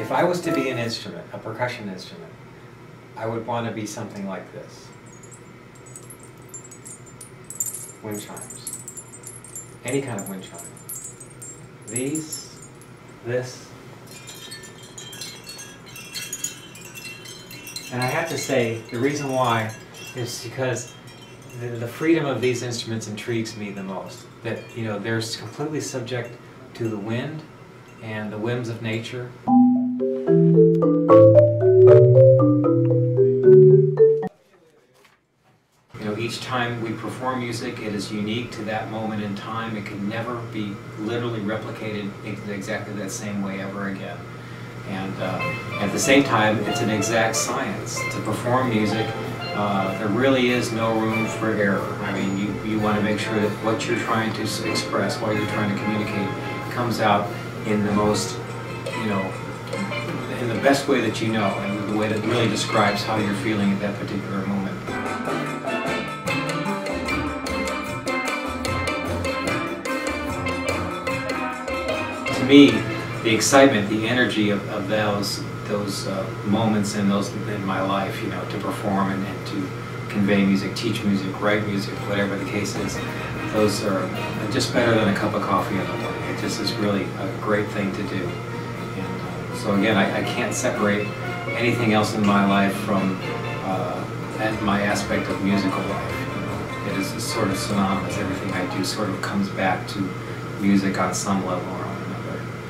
If I was to be an instrument, a percussion instrument, I would want to be something like this. Wind chimes. Any kind of wind chime. These, this. And I have to say, the reason why is because the, the freedom of these instruments intrigues me the most. That, you know, they're completely subject to the wind and the whims of nature. You know, each time we perform music, it is unique to that moment in time. It can never be literally replicated exactly that same way ever again. And uh, at the same time, it's an exact science. To perform music, uh, there really is no room for error. I mean, you, you want to make sure that what you're trying to express, what you're trying to communicate, comes out in the most, you know, in the best way that you know, and the way that really describes how you're feeling at that particular moment. To me, the excitement, the energy of, of those those uh, moments in those in my life, you know, to perform and, and, to convey music, teach music, write music, whatever the case is, those are just better than a cup of coffee in the morning. It just is really a great thing to do. And uh, so again, I, I, can't separate anything else in my life from uh, my aspect of musical life. It is sort of synonymous. Everything I do sort of comes back to music on some level.